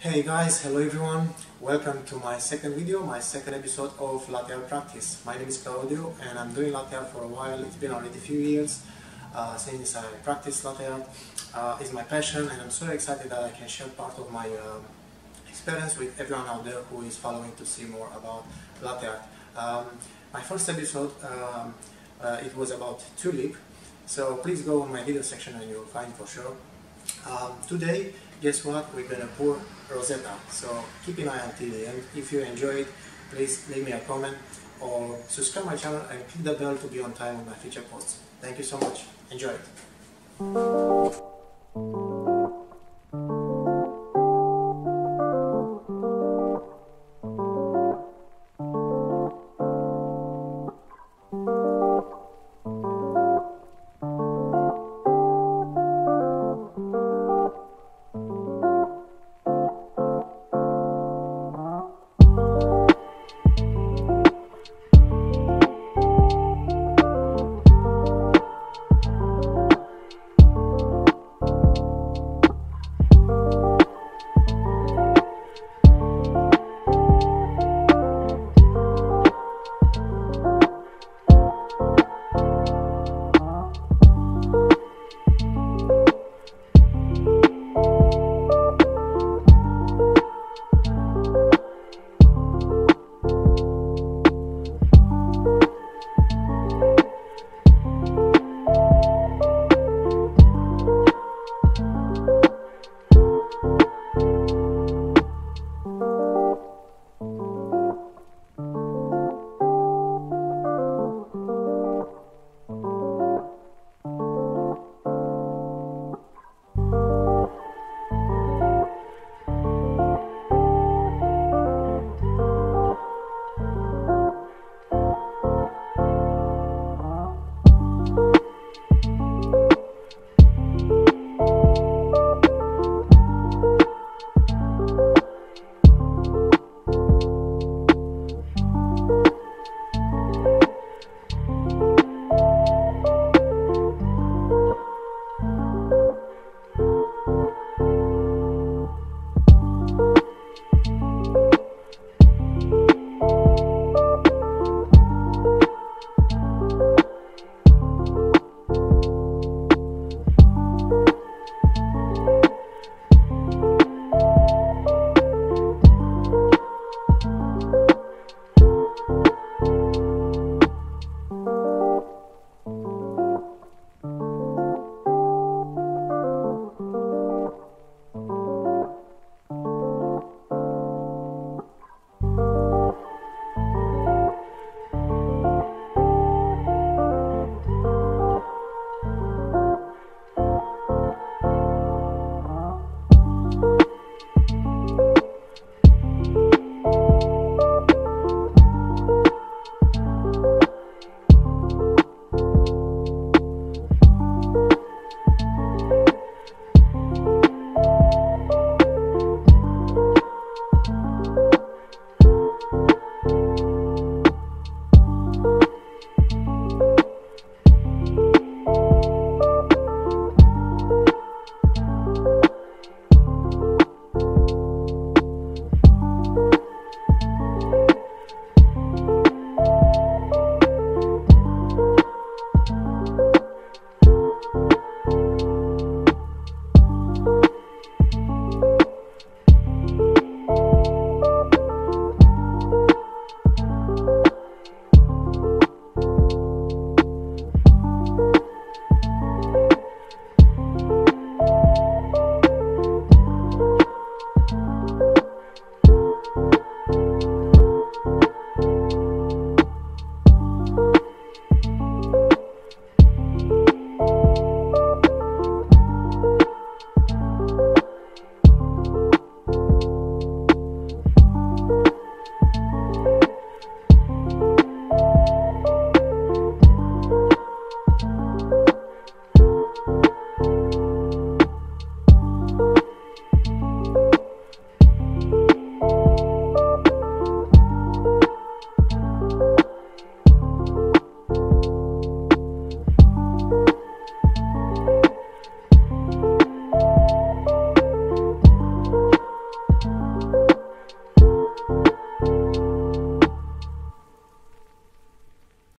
Hey guys, hello everyone. Welcome to my second video, my second episode of latte art practice. My name is Claudiu and I'm doing latte art for a while. It's been already a few years uh, since I practice latte art. Uh, it's my passion and I'm so excited that I can share part of my uh, experience with everyone out there who is following to see more about latte art. Um, my first episode, um, uh, it was about tulip. So please go on my video section and you'll find for sure. Um, today, guess what? We're gonna pour Rosetta. So keep an eye until the end. If you enjoy it, please leave me a comment or subscribe my channel and click the bell to be on time with my future posts. Thank you so much. Enjoy it.